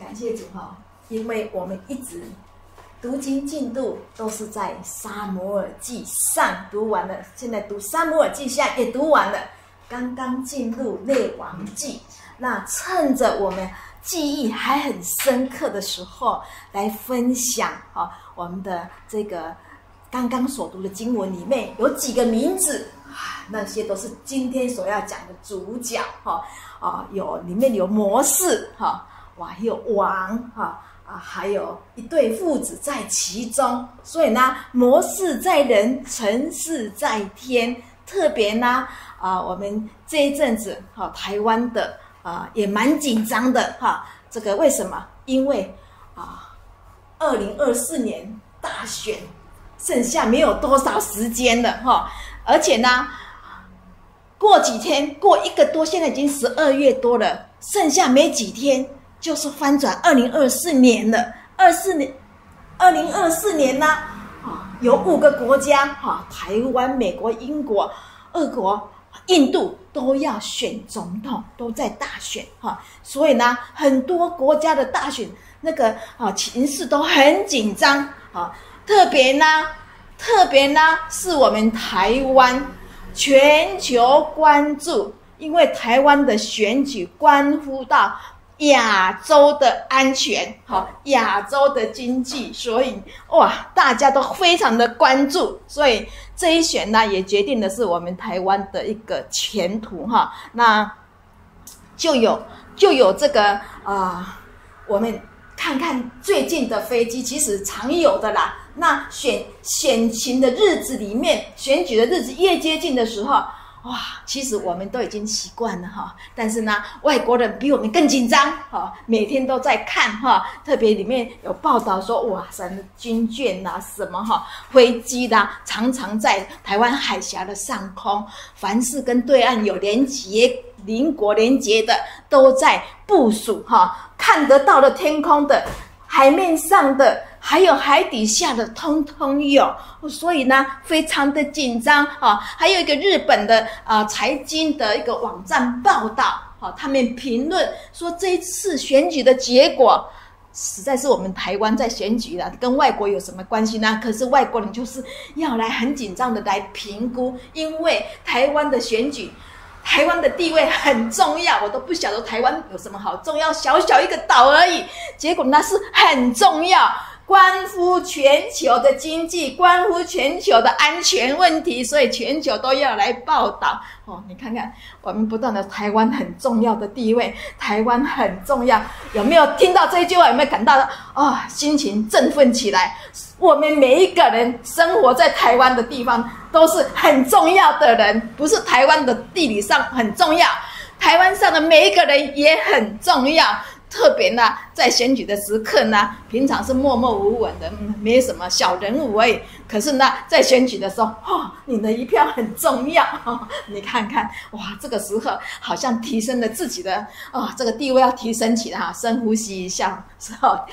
感谢主哈，因为我们一直读经进度都是在《沙摩尔记上》读完了，现在读《沙摩尔记下》也读完了，刚刚进入《列王记》，那趁着我们记忆还很深刻的时候，来分享哈我们的这个刚刚所读的经文里面有几个名字。啊，那些都是今天所要讲的主角哈啊，有里面有模式哈。还有王哈啊，还有一对父子在其中，所以呢，模式在人，成事在天。特别呢啊，我们这一阵子哈，台湾的啊也蛮紧张的哈。这个为什么？因为啊，二零二四年大选剩下没有多少时间了哈，而且呢，过几天，过一个多，现在已经十二月多了，剩下没几天。就是翻转二零二四年了，二四年，二零二四年呢，啊，有五个国家，哈，台湾、美国、英国、俄国、印度都要选总统，都在大选，哈，所以呢，很多国家的大选那个啊情势都很紧张，啊，特别呢，特别呢，是我们台湾全球关注，因为台湾的选举关乎到。亚洲的安全，好，亚洲的经济，所以哇，大家都非常的关注，所以这一选呢，也决定的是我们台湾的一个前途哈。那就有就有这个啊，我们看看最近的飞机，其实常有的啦。那选选情的日子里面，选举的日子越接近的时候。哇，其实我们都已经习惯了哈，但是呢，外国人比我们更紧张哈，每天都在看哈，特别里面有报道说，哇，什么军舰呐，什么哈，飞机啦，常常在台湾海峡的上空，凡是跟对岸有连接、邻国连接的，都在部署哈，看得到的天空的。海面上的还有海底下的，通通有，所以呢，非常的紧张啊。还有一个日本的啊财经的一个网站报道，啊，他们评论说这一次选举的结果，实在是我们台湾在选举了，跟外国有什么关系呢？可是外国人就是要来很紧张的来评估，因为台湾的选举。台湾的地位很重要，我都不晓得台湾有什么好重要，小小一个岛而已。结果那是很重要，关乎全球的经济，关乎全球的安全问题，所以全球都要来报道。哦，你看看我们不断的台湾很重要的地位，台湾很重要，有没有听到这一句话？有没有感到啊，心情振奋起来？我们每一个人生活在台湾的地方都是很重要的人，不是台湾的地理上很重要，台湾上的每一个人也很重要。特别呢，在选举的时刻呢，平常是默默无闻的，没什么小人物而已。可是呢，在选举的时候，哦，你的一票很重要。你看看，哇，这个时候好像提升了自己的啊，这个地位要提升起来哈。深呼吸一下，是吧？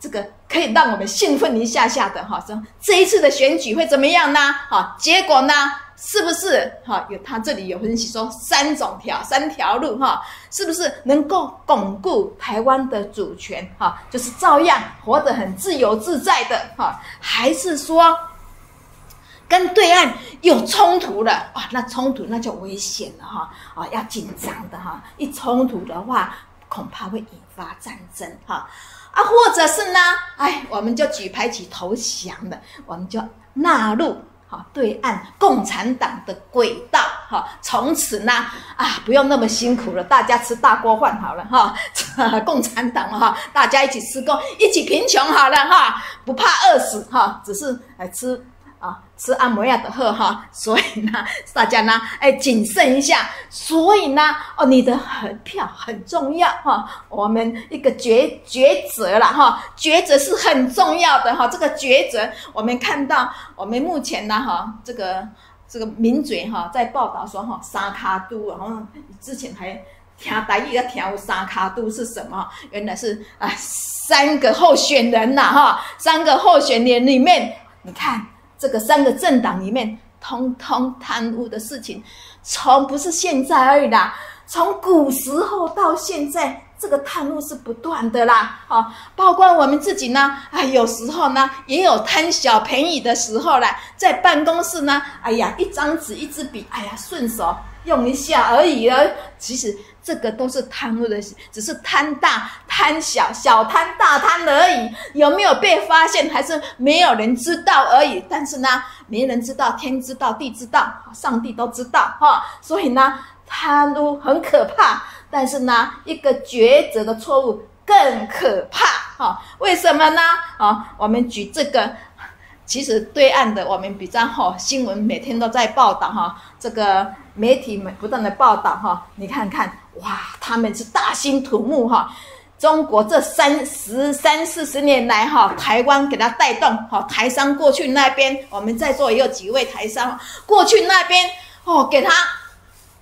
这个可以让我们兴奋一下下的哈，说这一次的选举会怎么样呢？哈，结果呢，是不是哈？有他这里有分析说三种条三条路哈，是不是能够巩固台湾的主权哈？就是照样活得很自由自在的哈，还是说跟对岸有冲突了哇？那冲突那就危险了哈啊，要紧张的哈，一冲突的话恐怕会引发战争哈。啊，啊或者是呢？哎，我们就举牌起投降了，我们就纳入哈对岸共产党的轨道哈，从此呢啊不用那么辛苦了，大家吃大锅饭好了哈，共产党哈，大家一起吃够，一起贫穷好了哈，不怕饿死哈，只是哎吃。啊，吃按摩药的喝哈，所以呢，大家呢，哎，谨慎一下。所以呢，哦，你的票很重要哈，我们一个抉抉择了哈，抉择是很重要的哈。这个抉择，我们看到，我们目前呢哈，这个这个名嘴哈在报道说哈，三卡都，然后之前还听大意要听三卡都是什么？原来是啊，三个候选人呐哈，三个候选人里面，你看。这个三个政党里面，通通贪污的事情，从不是现在而已啦，从古时候到现在，这个贪污是不断的啦，哦，包括我们自己呢，啊，有时候呢也有贪小便宜的时候啦，在办公室呢，哎呀，一张纸一支笔，哎呀，顺手用一下而已了。其实这个都是贪污的，只是贪大贪小，小贪大贪而已。有没有被发现，还是没有人知道而已。但是呢，没人知道，天知道，地知道，上帝都知道，哈。所以呢，贪污很可怕。但是呢，一个抉择的错误更可怕哈？为什么呢？啊，我们举这个，其实对岸的我们比较哈，新闻每天都在报道哈，这个媒体们不断的报道哈，你看看哇，他们是大兴土木哈，中国这三十三四十年来哈，台湾给他带动哈，台商过去那边，我们在座也有几位台商过去那边哦，给他。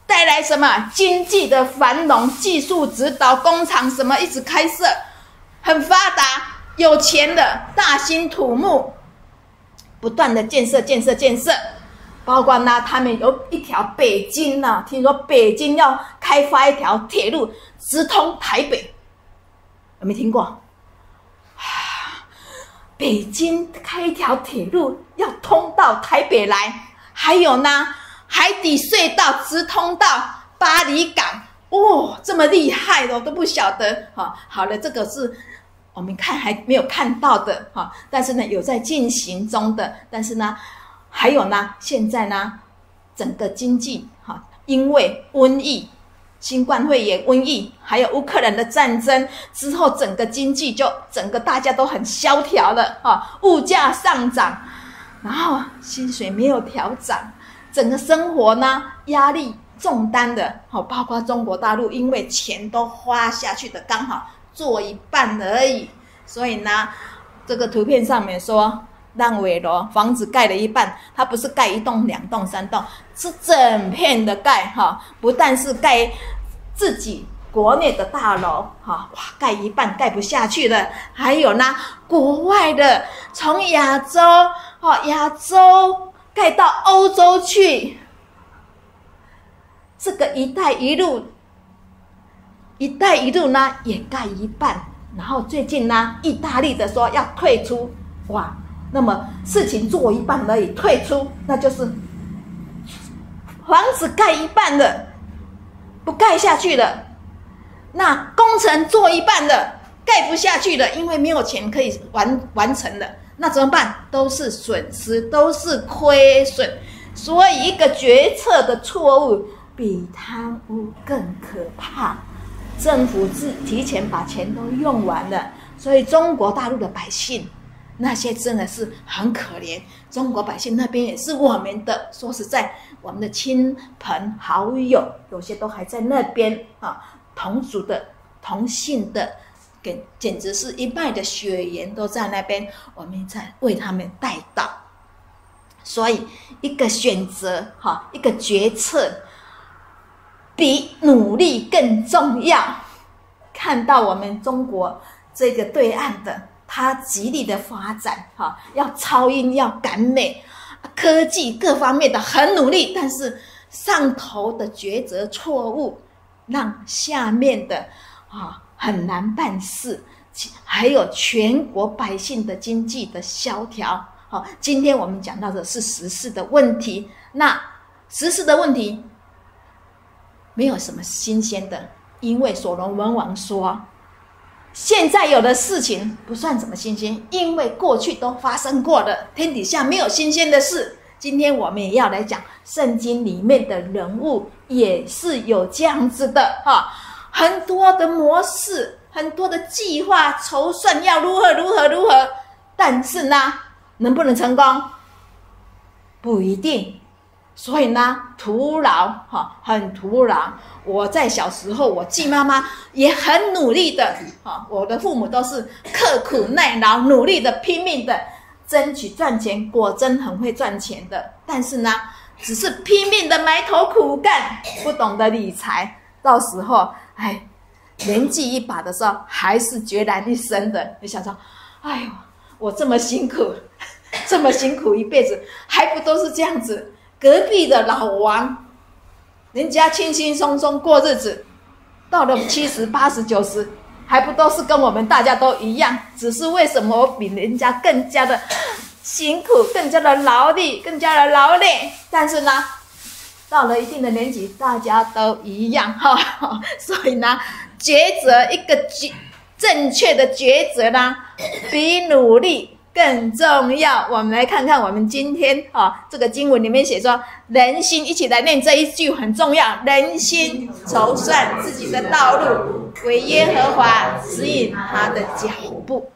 带来什么经济的繁荣？技术指导工厂什么一直开设，很发达，有钱的大兴土木，不断的建设建设建设，包括呢，他们有一条北京呢，听说北京要开发一条铁路直通台北，有没听过？北京开一条铁路要通到台北来，还有呢？海底隧道直通到巴黎港，哇，这么厉害的，我都不晓得哈。好了，这个是我们看还没有看到的哈，但是呢，有在进行中的。但是呢，还有呢，现在呢，整个经济哈，因为瘟疫、新冠肺炎瘟疫，还有乌克兰的战争之后，整个经济就整个大家都很萧条了哈，物价上涨，然后薪水没有调涨。整个生活呢，压力重担的，好，包括中国大陆，因为钱都花下去的刚好做一半而已，所以呢，这个图片上面说烂尾楼房子盖了一半，它不是盖一栋、两栋、三栋，是整片的盖，哈，不但是盖自己国内的大楼，哈，哇，盖一半盖不下去了，还有呢，国外的，从亚洲，哈，亚洲。盖到欧洲去，这个“一带一路”，“一带一路”呢也盖一半，然后最近呢，意大利的说要退出，哇，那么事情做一半而已，退出，那就是房子盖一半的不盖下去了，那工程做一半的盖不下去了，因为没有钱可以完完成了。那怎么办？都是损失，都是亏损，所以一个决策的错误比贪污更可怕。政府自提前把钱都用完了，所以中国大陆的百姓那些真的是很可怜。中国百姓那边也是我们的，说实在，我们的亲朋好友有些都还在那边啊，同族的、同姓的。简简直是一脉的血缘都在那边，我们在为他们带到，所以一个选择哈，一个决策比努力更重要。看到我们中国这个对岸的，它极力的发展哈，要超英，要赶美，科技各方面的很努力，但是上头的抉择错误，让下面的啊。很难办事，还有全国百姓的经济的萧条。好，今天我们讲到的是时事的问题。那时事的问题没有什么新鲜的，因为所罗门王说，现在有的事情不算什么新鲜，因为过去都发生过的，天底下没有新鲜的事。今天我们也要来讲圣经里面的人物，也是有这样子的哈。很多的模式，很多的计划筹算要如何如何如何，但是呢，能不能成功不一定。所以呢，徒劳哈，很徒劳。我在小时候，我继妈妈也很努力的哈，我的父母都是刻苦耐劳、努力的、拼命的争取赚钱，果真很会赚钱的。但是呢，只是拼命的埋头苦干，不懂得理财，到时候。哎，年纪一把的时候，还是孑然一身的。你想说，哎呦，我这么辛苦，这么辛苦一辈子，还不都是这样子？隔壁的老王，人家轻轻松松过日子，到了七十八十九十，还不都是跟我们大家都一样？只是为什么我比人家更加的辛苦，更加的劳力，更加的劳累？但是呢，到了一定的年纪，大家都一样哈。所以呢，抉择一个决正确的抉择呢，比努力。更重要，我们来看看我们今天啊，这个经文里面写说，人心一起来念这一句很重要，人心筹算自己的道路，为耶和华指引他的脚步。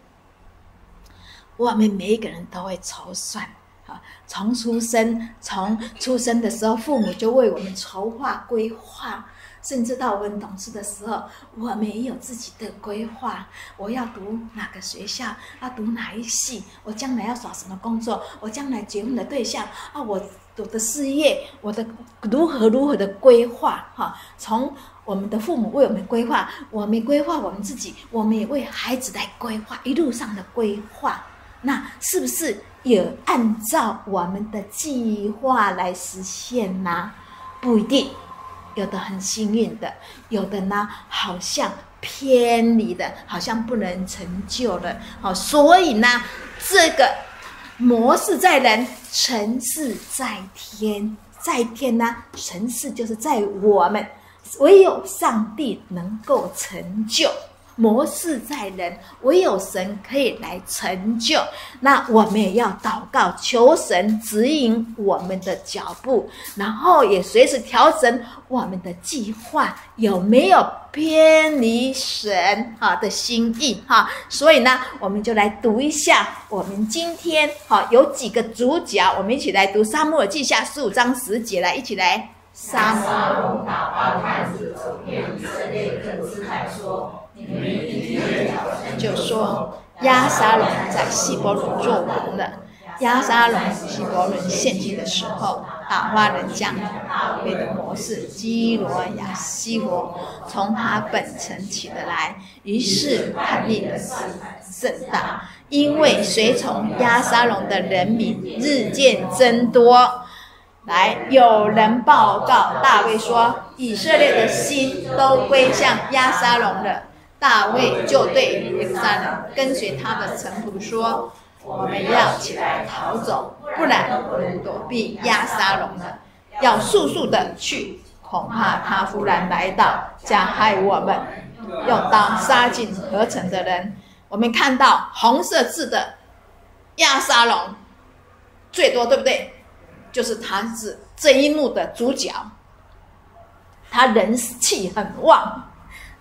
我们每一个人都会筹算啊，从出生，从出生的时候，父母就为我们筹划规划。甚至到我们懂事的时候，我们也有自己的规划。我要读哪个学校？要读哪一系？我将来要找什么工作？我将来结婚的对象啊？我我的事业，我的如何如何的规划？哈，从我们的父母为我们规划，我们规划我们自己，我们也为孩子来规划一路上的规划。那是不是也按照我们的计划来实现吗？不一定。有的很幸运的，有的呢好像偏离的，好像不能成就的。好，所以呢，这个模式在人，成事在天，在天呢，成事就是在我们，唯有上帝能够成就。模式在人，唯有神可以来成就。那我们也要祷告，求神指引我们的脚步，然后也随时调整我们的计划，有没有偏离神哈的心意哈？所以呢，我们就来读一下，我们今天哈有几个主角，我们一起来读《沙漠记下》十五章十节，来一起来。沙漠打发探子走遍以色列各支派说。就说亚沙龙在希伯伦做完了。亚沙龙希伯伦献祭的时候，打发人将大卫的模式基罗亚希伯从他本城起得来，于是叛逆的事甚大，因为随从亚沙龙的人民日渐增多。来，有人报告大卫说，以色列的心都归向亚沙龙了。大卫就对耶路撒冷跟随他的臣仆说：“我们要起来逃走，不然我们躲避亚沙龙了。要速速的去，恐怕他忽然来到，加害我们，用刀杀尽合成的人。我们看到红色字的亚沙龙最多，对不对？就是他是这一幕的主角，他人气很旺。”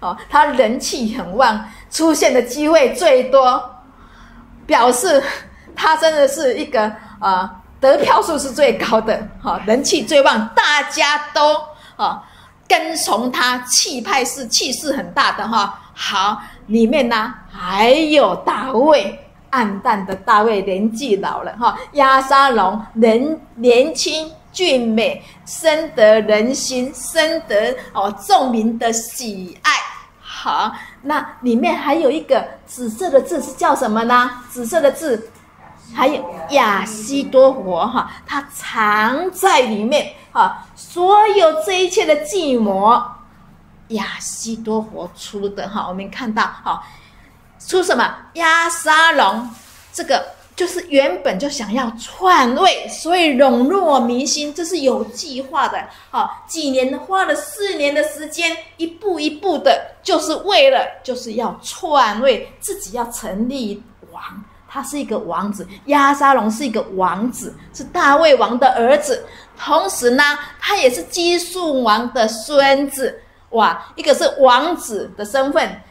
哦，他人气很旺，出现的机会最多，表示他真的是一个啊得票数是最高的，哈，人气最旺，大家都啊跟从他，气派是气势很大的哈。好，里面呢还有大卫，暗淡的大卫年纪老了哈，亚沙龙人年轻。俊美，深得人心，深得哦众民的喜爱。好，那里面还有一个紫色的字是叫什么呢？紫色的字还有亚西多佛哈，它藏在里面哈。所有这一切的寂寞，亚西多佛出的哈。我们看到哈，出什么？亚沙龙这个。就是原本就想要篡位，所以笼络民心，这是有计划的。好，几年花了四年的时间，一步一步的，就是为了就是要篡位，自己要成立王。他是一个王子，亚沙龙是一个王子，是大卫王的儿子，同时呢，他也是基述王的孙子。哇，一个是王子的身份。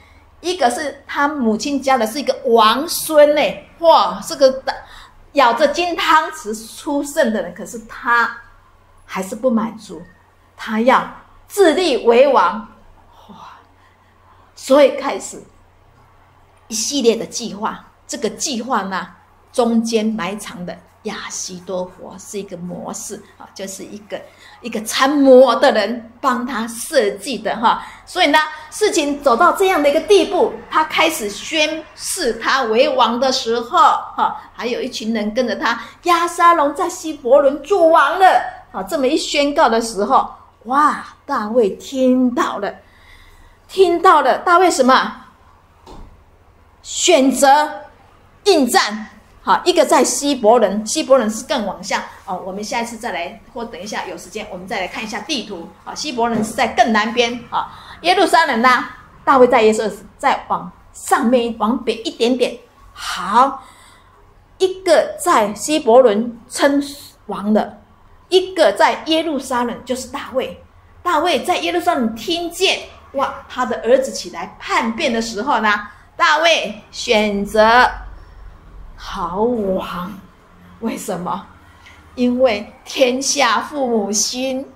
一个是他母亲家的是一个王孙呢，哇，这个咬着金汤匙出生的人，可是他还是不满足，他要自立为王，哇，所以开始一系列的计划，这个计划呢，中间埋藏的。亚西多佛是一个模式啊，就是一个一个参谋的人帮他设计的哈，所以呢，事情走到这样的一个地步，他开始宣誓他为王的时候，哈，还有一群人跟着他，亚沙龙在希伯伦做王了啊，这么一宣告的时候，哇，大卫听到了，听到了大卫什么？选择应战。好，一个在希伯伦，希伯伦是更往下哦。我们下一次再来，或等一下有时间，我们再来看一下地图。啊，希伯伦是在更南边。啊，耶路撒冷呢？大卫在耶瑟再往上面往北一点点。好，一个在希伯伦称王的，一个在耶路撒冷，就是大卫。大卫在耶路撒冷听见哇，他的儿子起来叛变的时候呢，大卫选择。逃亡？为什么？因为天下父母心，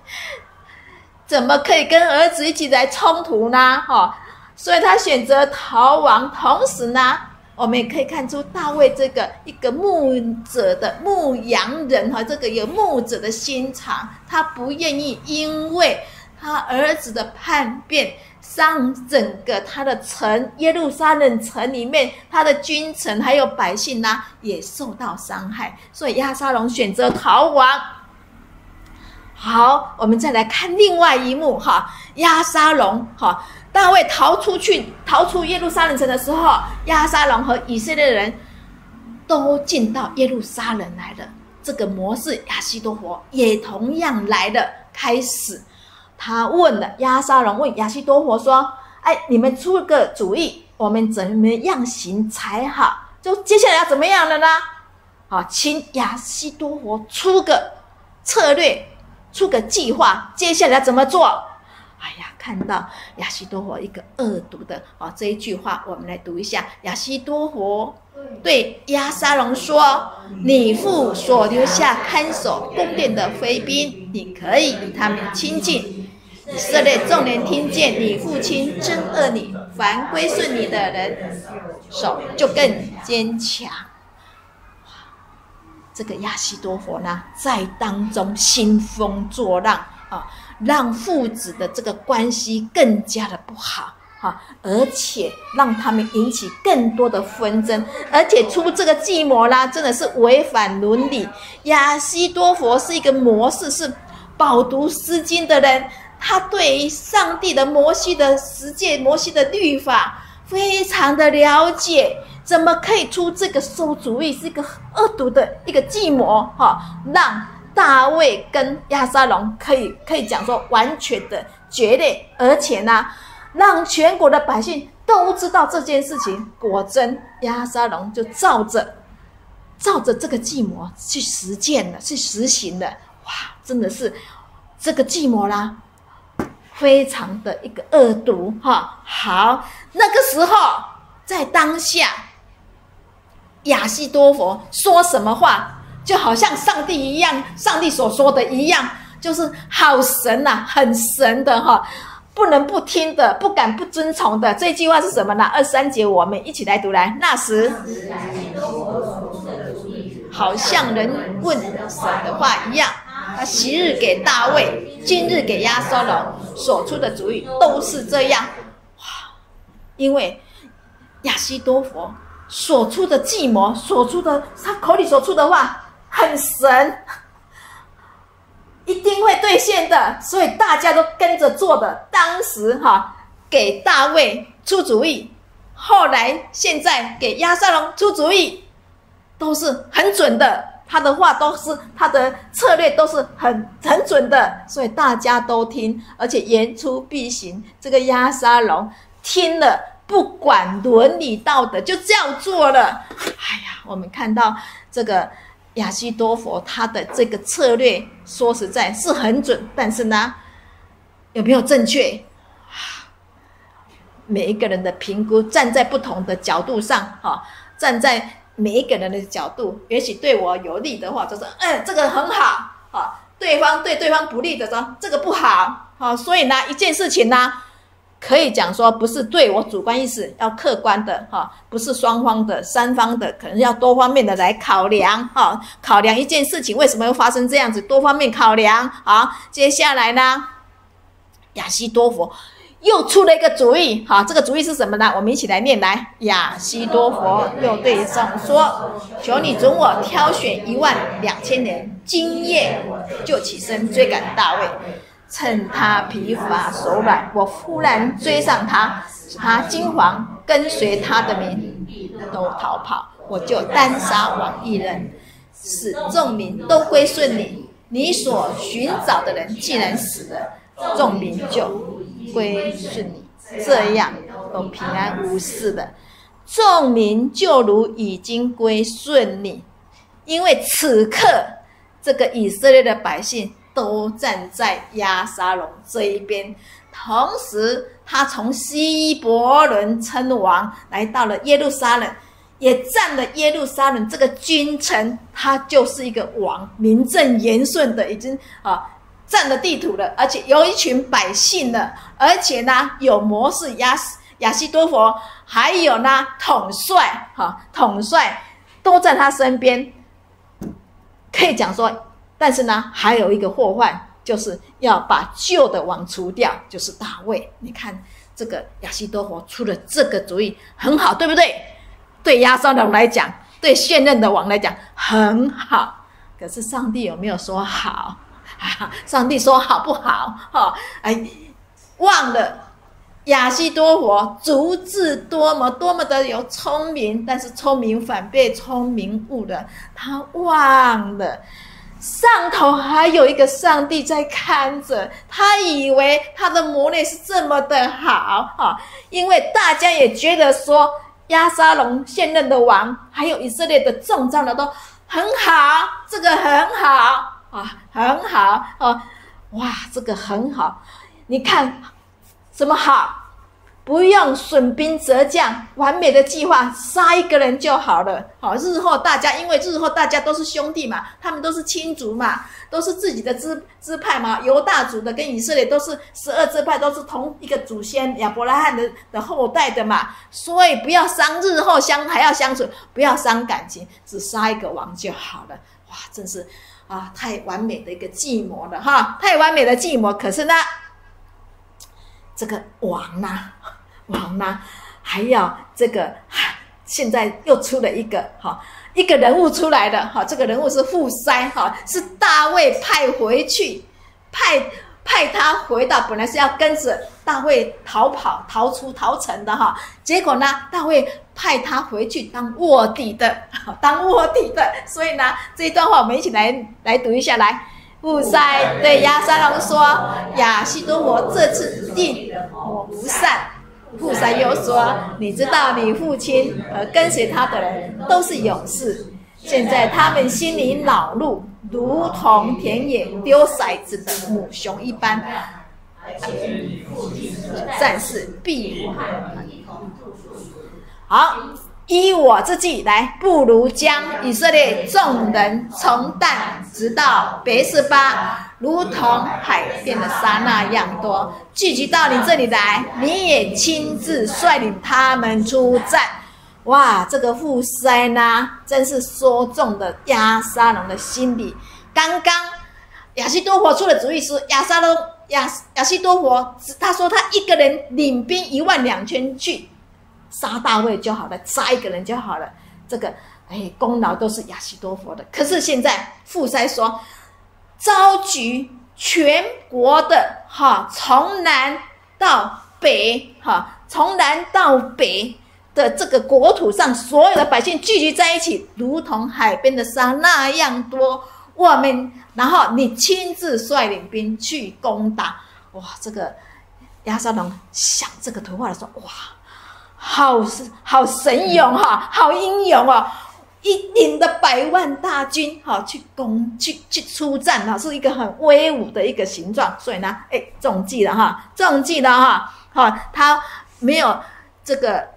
怎么可以跟儿子一起来冲突呢？哈，所以他选择逃亡。同时呢，我们也可以看出大卫这个一个牧者的牧羊人哈，这个有牧者的心肠，他不愿意因为他儿子的叛变。让整个他的城耶路撒冷城里面，他的君臣还有百姓呢，也受到伤害。所以亚沙龙选择逃亡。好，我们再来看另外一幕哈，亚沙龙哈，大卫逃出去，逃出耶路撒冷城的时候，亚沙龙和以色列人都进到耶路撒冷来了。这个模式，亚西多佛也同样来了，开始。他问了亚沙龙，问亚西多佛说：“哎，你们出个主意，我们怎么样行才好？就接下来要怎么样了呢？好，请亚西多佛出个策略，出个计划，接下来要怎么做？”哎呀，看到亚西多佛一个恶毒的啊这一句话，我们来读一下：亚西多佛对亚沙龙说：“你父所留下看守宫殿的妃兵，你可以与他们亲近。”以色列众人听见你父亲憎恶你，凡归顺你的人手就更坚强。这个亚西多佛呢，在当中兴风作浪啊，让父子的这个关系更加的不好哈，而且让他们引起更多的纷争，而且出这个计谋啦，真的是违反伦理。亚西多佛是一个模式，是饱读诗经的人。他对于上帝的摩西的实践、摩西的律法非常的了解，怎么可以出这个馊主意？是一个恶毒的一个计谋，哈，让大卫跟亚沙龙可以可以讲说完全的决裂，而且呢，让全国的百姓都知道这件事情。果真，亚沙龙就照着照着这个计谋去实践了，去实行了。哇，真的是这个计谋啦！非常的一个恶毒哈，好，那个时候在当下，亚西多佛说什么话，就好像上帝一样，上帝所说的一样，就是好神呐，很神的哈，不能不听的，不敢不遵从的。这句话是什么呢？二三节，我们一起来读来。那时，好像人问神的话一样。他昔日给大卫，今日给亚沙龙所出的主意都是这样，哇！因为亚西多佛所出的计谋，所出的他口里所出的话很神，一定会兑现的，所以大家都跟着做的。当时哈给大卫出主意，后来现在给亚沙龙出主意，都是很准的。他的话都是他的策略都是很很准的，所以大家都听，而且言出必行。这个亚沙龙听了，不管伦理道德，就这样做了。哎呀，我们看到这个亚西多佛他的这个策略，说实在是很准，但是呢，有没有正确？每一个人的评估，站在不同的角度上，哈，站在。每一个人的角度，也许对我有利的话，就说：“嗯，这个很好。”啊，对方对对方不利的说：“这个不好。”好，所以呢，一件事情呢，可以讲说不是对我主观意识，要客观的哈，不是双方的、三方的，可能要多方面的来考量哈。考量一件事情为什么会发生这样子，多方面考量。好，接下来呢，亚西多佛。又出了一个主意，好，这个主意是什么呢？我们一起来念来。亚西多佛又对上说：“求你准我挑选一万两千人，今夜就起身追赶大卫。”趁他疲乏手软，我忽然追上他，他惊惶，跟随他的民都逃跑，我就单杀王一人，使众民都归顺你。你所寻找的人既然死了，众民就归顺你，这样都平安无事的。众民就如已经归顺你，因为此刻这个以色列的百姓都站在亚沙龙这一边，同时他从希伯伦称王，来到了耶路撒冷。也占了耶路撒冷这个君臣，他就是一个王，名正言顺的已经啊占了地图了，而且有一群百姓了，而且呢有模式亚亚西多佛，还有呢统帅哈统帅都在他身边，可以讲说，但是呢还有一个祸患，就是要把旧的王除掉，就是大卫。你看这个亚西多佛出了这个主意，很好，对不对？对亚沙龙来讲，对现任的王来讲很好，可是上帝有没有说好？上帝说好不好？哈，哎，忘了亚西多佛足智多谋，多么的有聪明，但是聪明反被聪明误了。他忘了上头还有一个上帝在看着，他以为他的魔力是这么的好哈，因为大家也觉得说。亚沙龙现任的王，还有以色列的众长的都很好，这个很好啊，很好啊，哇，这个很好，你看什么好？不用损兵折将，完美的计划，杀一个人就好了。好，日后大家因为日后大家都是兄弟嘛，他们都是亲族嘛，都是自己的支支派嘛。犹大族的跟以色列都是十二支派，都是同一个祖先亚伯拉罕的的后代的嘛。所以不要伤日后相还要相处，不要伤感情，只杀一个王就好了。哇，真是啊，太完美的一个计谋了哈，太完美的计谋。可是呢，这个王呢？王呢？还要这个？现在又出了一个哈，一个人物出来的哈。这个人物是富塞哈，是大卫派回去，派派他回到本来是要跟着大卫逃跑、逃出、逃城的哈。结果呢，大卫派他回去当卧底的，当卧底的。所以呢，这一段话我们一起来来读一下来。富塞对亚沙龙说：“亚西多我这次定我不善。”富塞又说：“你知道，你父亲和跟随他的人都是勇士。现在他们心里恼怒，如同田野丢骰子的母熊一般。战士必好。”依我之计来，不如将以色列众人从但直到别是巴，如同海边的沙那样多，聚集到你这里来。你也亲自率领他们出战。哇，这个富塞呢，真是说中了亚沙龙的心理。刚刚亚西多佛出的主意是亚沙龙亚亚西多佛，他说他一个人领兵一万两千去。杀大卫就好了，杀一个人就好了。这个哎，功劳都是亚西多佛的。可是现在富塞说，召集全国的哈，从南到北哈，从南到北的这个国土上所有的百姓聚集在一起，如同海边的沙那样多。我们然后你亲自率领兵去攻打。哇，这个亚沙龙想这个图画的时候，哇！好好神勇哈，好英勇哦！一领的百万大军哈去攻去去出战哈，是一个很威武的一个形状。所以呢，哎，中计了哈，中计了哈，哈，他没有这个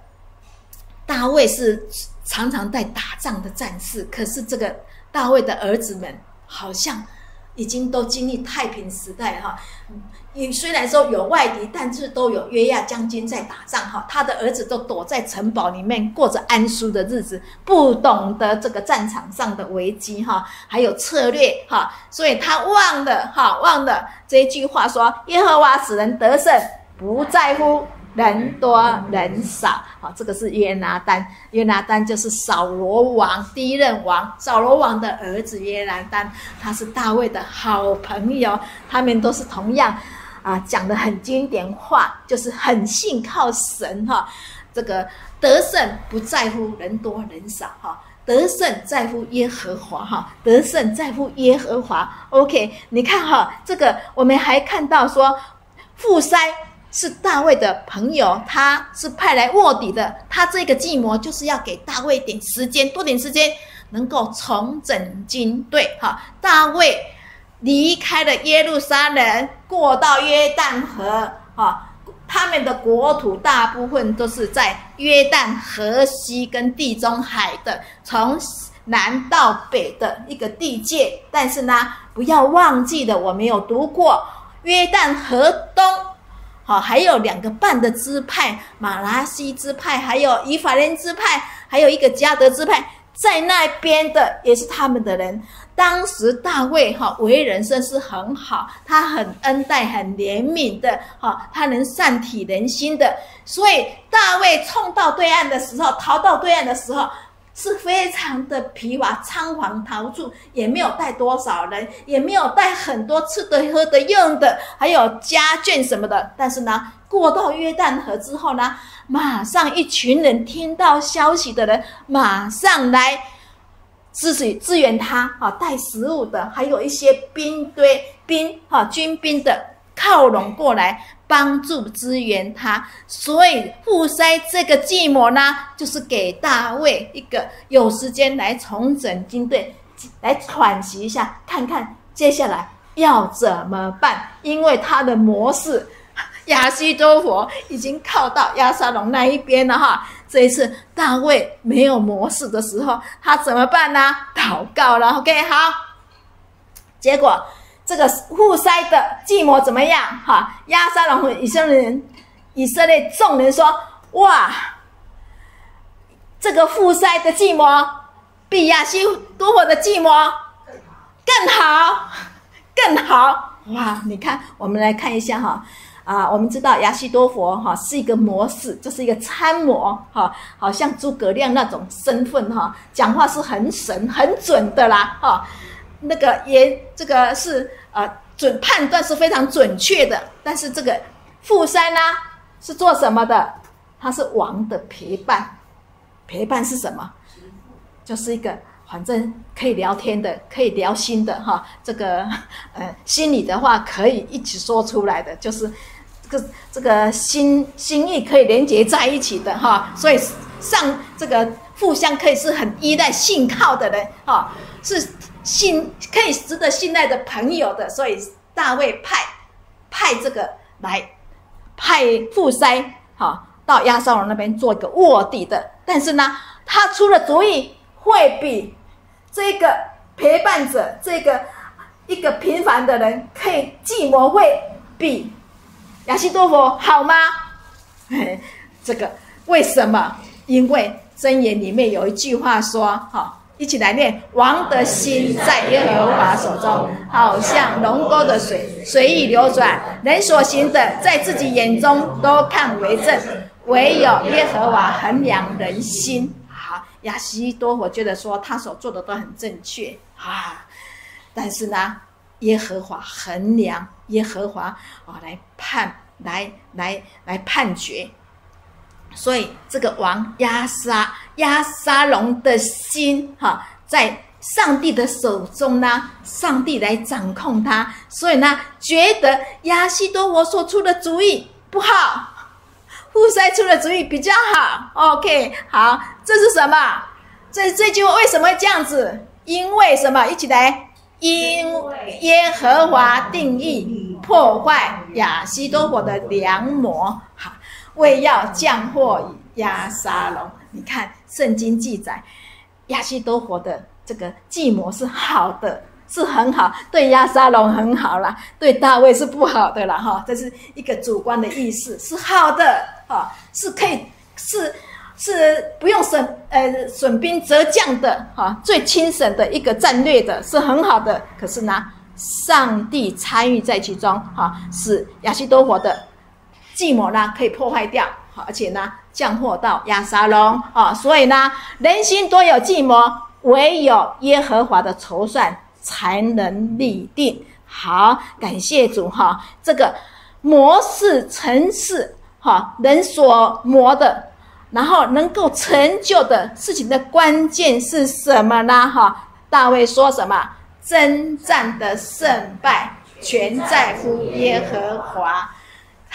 大卫是常常在打仗的战士，可是这个大卫的儿子们好像已经都经历太平时代哈。你虽然说有外敌，但是都有约亚将军在打仗哈。他的儿子都躲在城堡里面过着安舒的日子，不懂得这个战场上的危机哈，还有策略哈，所以他忘了哈，忘了这一句话说：耶和华使人得胜，不在乎人多人少。好，这个是约拿丹，约拿丹就是扫罗王第一任王，扫罗王的儿子约拿丹，他是大卫的好朋友，他们都是同样啊讲的很经典话，就是很信靠神哈。这个得胜不在乎人多人少哈。得胜在乎耶和华哈，得胜在乎耶和华。OK，你看哈，这个我们还看到说，富塞是大卫的朋友，他是派来卧底的。他这个计谋就是要给大卫点时间，多点时间，能够重整军队哈。大卫离开了耶路撒冷，过到约旦河哈。他们的国土大部分都是在约旦河西跟地中海的，从南到北的一个地界。但是呢，不要忘记了，我没有读过约旦河东，好，还有两个半的支派，马拉西支派，还有以法莲支派，还有一个加德支派。在那边的也是他们的人。当时大卫哈为人甚是很好，他很恩待、很怜悯的哈，他能善体人心的。所以大卫冲到对岸的时候，逃到对岸的时候是非常的疲乏、仓皇逃出，也没有带多少人，也没有带很多吃的、喝的、用的，还有家眷什么的。但是呢，过到约旦河之后呢？马上，一群人听到消息的人，马上来支持支援他，啊，带食物的，还有一些兵堆兵，哈，军兵的靠拢过来帮助支援他。所以，富塞这个计谋呢，就是给大卫一个有时间来重整军队，来喘息一下，看看接下来要怎么办，因为他的模式。亚西多佛已经靠到亚沙龙那一边了哈。这一次大卫没有模式的时候，他怎么办呢？祷告了。OK，好。结果这个互塞的计谋怎么样？哈，亚沙龙和以色列人、以色列众人说：“哇，这个互塞的计谋比亚西多佛的计谋更好，更好。哇，你看，我们来看一下哈。”啊，我们知道亚西多佛哈是一个模式，就是一个参谋哈，好像诸葛亮那种身份哈，讲话是很神很准的啦哈，那个也这个是呃准判断是非常准确的。但是这个富山呢是做什么的？他是王的陪伴，陪伴是什么？就是一个反正可以聊天的，可以聊心的哈，这个呃心里的话可以一起说出来的，就是。这个这个心心意可以连接在一起的哈，所以上这个互相可以是很依赖、信靠的人哈，是信可以值得信赖的朋友的，所以大卫派派这个来派富塞哈到亚沙龙那边做一个卧底的，但是呢，他出了主意会比这个陪伴者这个一个平凡的人可以计谋会比。亚西多佛好吗？这个为什么？因为箴言里面有一句话说：“哈，一起来念：王的心在耶和华手中，好像龙沟的水，随意流转。人所行的，在自己眼中都看为正，唯有耶和华衡量人心。”好，亚西多佛觉得说他所做的都很正确啊，但是呢？耶和华衡量，耶和华啊来判，来来来判决。所以这个王亚沙亚沙龙的心哈，在上帝的手中呢，上帝来掌控他。所以呢，觉得亚西多我所出的主意不好，富塞出的主意比较好。OK，好，这是什么？这这句话为什么这样子？因为什么？一起来。因耶和华定义破坏亚西多火的良模，哈，为要降祸亚沙龙。你看圣经记载，亚西多火的这个计谋是好的，是很好，对亚沙龙很好啦，对大卫是不好的啦，哈，这是一个主观的意思，是好的，哈，是可以是。是不用损呃损兵折将的哈，最轻省的一个战略的是很好的。可是呢，上帝参与在其中哈，使亚西多佛的寂寞呢可以破坏掉，而且呢降祸到亚沙龙，啊，所以呢人心多有寂寞，唯有耶和华的筹算才能立定。好，感谢主哈，这个模式成事哈，人所磨的，然后能够成就的事情的关键是什么呢？哈，大卫说什么？征战的胜败全在乎耶和华。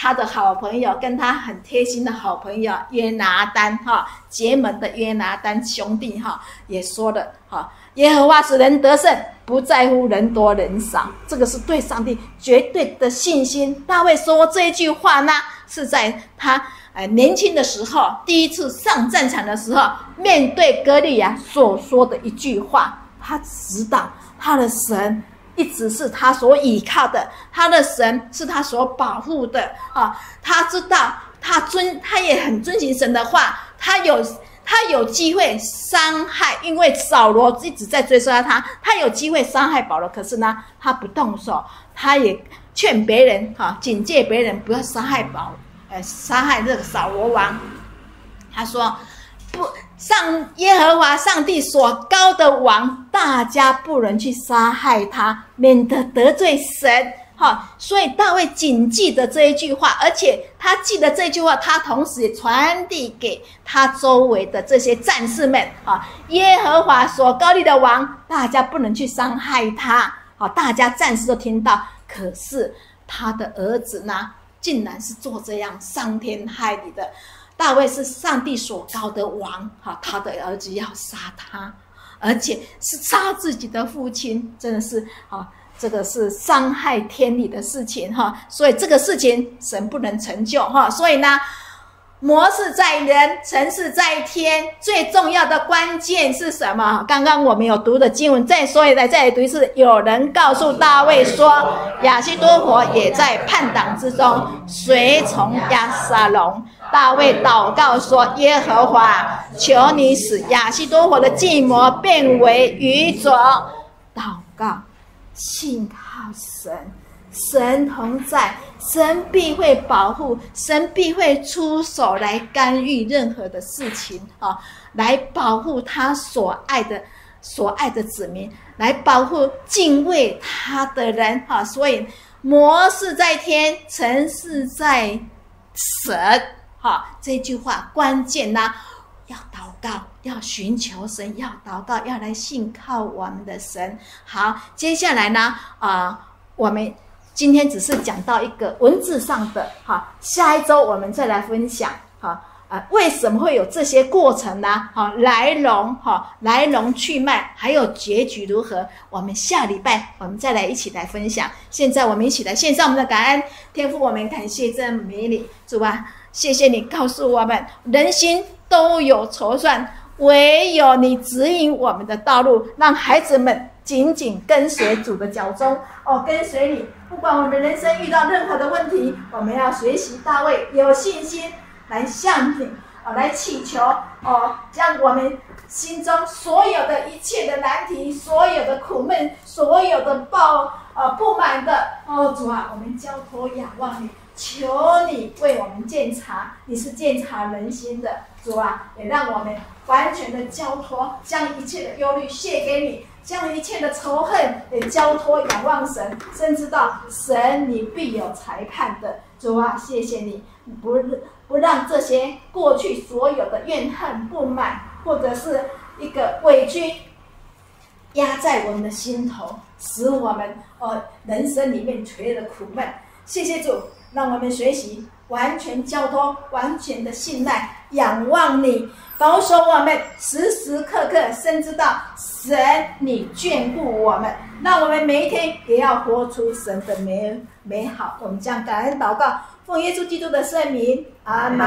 他的好朋友跟他很贴心的好朋友约拿丹哈，结盟的约拿丹兄弟哈，也说的哈，耶和华使人得胜，不在乎人多人少。这个是对上帝绝对的信心。大卫说这句话呢，是在他呃年轻的时候，第一次上战场的时候，面对歌利亚所说的一句话。他知道。他的神一直是他所倚靠的，他的神是他所保护的啊！他知道，他遵，他也很遵循神的话。他有，他有机会伤害，因为扫罗一直在追杀他，他有机会伤害保罗。可是呢，他不动手，他也劝别人哈，警戒别人不要伤害保，呃，伤害这个扫罗王。他说。不，上耶和华上帝所高的王，大家不能去杀害他，免得得罪神。哈，所以大卫谨记的这一句话，而且他记得这句话，他同时也传递给他周围的这些战士们。哈，耶和华所高立的王，大家不能去伤害他。好，大家暂时都听到，可是他的儿子呢，竟然是做这样伤天害理的。大卫是上帝所高的王，哈，他的儿子要杀他，而且是杀自己的父亲，真的是啊，这个是伤害天理的事情，哈，所以这个事情神不能成就，哈，所以呢。模式在人，成事在天。最重要的关键是什么？刚刚我们有读的经文，再说一再再读一次。有人告诉大卫说，亚西多佛也在叛党之中，随从亚撒龙。大卫祷告说：耶和华，求你使亚西多佛的计谋变为愚拙。祷告，信靠神。神同在，神必会保护，神必会出手来干预任何的事情啊，来保护他所爱的、所爱的子民，来保护敬畏他的人哈。所以，魔是在天，成是在神哈。这句话关键呢，要祷告，要寻求神，要祷告，要来信靠我们的神。好，接下来呢，啊，我们。今天只是讲到一个文字上的哈，下一周我们再来分享哈啊，为什么会有这些过程呢？哈，来龙哈，来龙去脉，还有结局如何？我们下礼拜我们再来一起来分享。现在我们一起来献上我们的感恩，天父，我们感谢这美丽主啊，谢谢你告诉我们，人心都有筹算，唯有你指引我们的道路，让孩子们紧紧跟随主的脚踪哦，跟随你。不管我们人生遇到任何的问题，我们要学习大卫有信心来向你啊，来祈求哦，让我们心中所有的一切的难题、所有的苦闷、所有的抱啊不满的哦，主啊，我们交托仰望你，求你为我们鉴察，你是鉴察人心的主啊，也让我们完全的交托，将一切的忧虑卸给你。将一切的仇恨也交托仰望神，深知道神你必有裁判的主啊，谢谢你不不让这些过去所有的怨恨不满或者是一个委屈压在我们的心头，使我们哦人生里面垂的苦闷。谢谢主，让我们学习完全交托，完全的信赖，仰望你。保守我们时时刻刻深知到神你眷顾我们，那我们每一天也要活出神的美美好。我们将感恩祷告，奉耶稣基督的圣名，阿门。